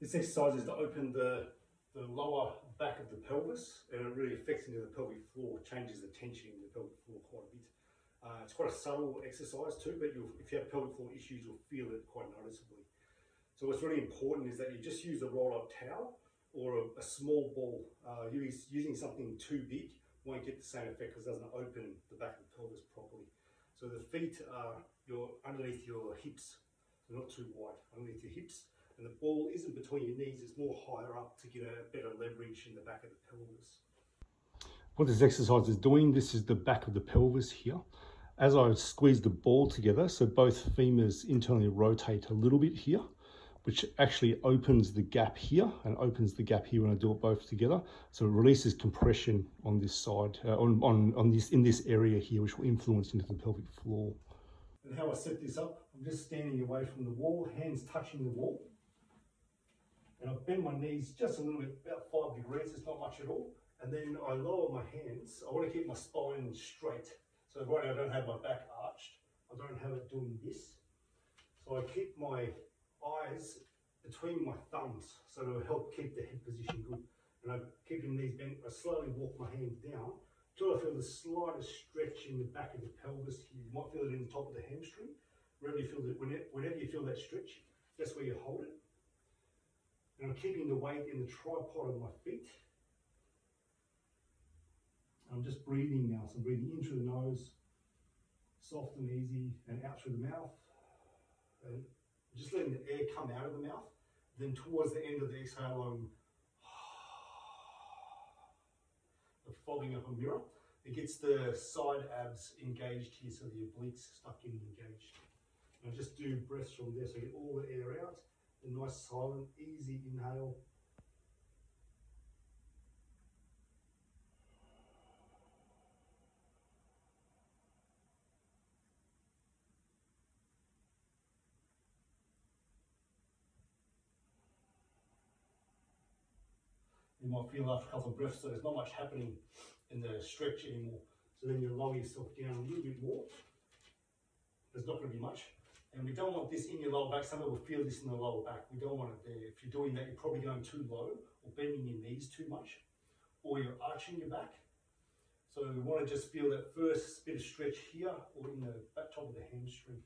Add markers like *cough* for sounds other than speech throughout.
This exercise is to open the, the lower back of the pelvis and it really affects into the pelvic floor, changes the tension in the pelvic floor quite a bit. Uh, it's quite a subtle exercise too, but if you have pelvic floor issues, you'll feel it quite noticeably. So what's really important is that you just use a roll-up towel or a, a small ball. Uh, using something too big won't get the same effect because it doesn't open the back of the pelvis properly. So the feet are your underneath your hips, so not too wide, underneath your hips. And the ball isn't between your knees, it's more higher up to get a better leverage in the back of the pelvis. What this exercise is doing, this is the back of the pelvis here. As I squeeze the ball together, so both femurs internally rotate a little bit here, which actually opens the gap here and opens the gap here when I do it both together. So it releases compression on this side, uh, on, on, on this in this area here, which will influence into the pelvic floor. And how I set this up, I'm just standing away from the wall, hands touching the wall. And I bend my knees just a little bit, about five degrees, it's not much at all. And then I lower my hands. I want to keep my spine straight. So right now I don't have my back arched. I don't have it doing this. So I keep my eyes between my thumbs so it'll help keep the head position good. And I keep the knees bent, I slowly walk my hands down until I feel the slightest stretch in the back of the pelvis. You might feel it in the top of the hamstring. Wherever you feel that, whenever you feel that stretch, that's where you hold it. And I'm keeping the weight in the tripod of my feet. I'm just breathing now. So I'm breathing in through the nose, soft and easy, and out through the mouth. And just letting the air come out of the mouth. Then towards the end of the exhale, I'm *sighs* fogging up a mirror. It gets the side abs engaged here, so the obliques start getting engaged. And I just do breaths from there, so I get all the air out. A nice, silent, easy inhale. you might feel after a couple of breaths that there's not much happening in the stretch anymore. So then you lower yourself down a little bit more. There's not going to be much. And we don't want this in your lower back. Some people feel this in the lower back. We don't want it there. If you're doing that, you're probably going too low or bending your knees too much or you're arching your back. So we want to just feel that first bit of stretch here or in the back top of the hamstring.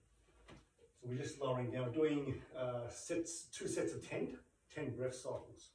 So we're just lowering down. Doing uh, sets, two sets of 10, 10 breath cycles.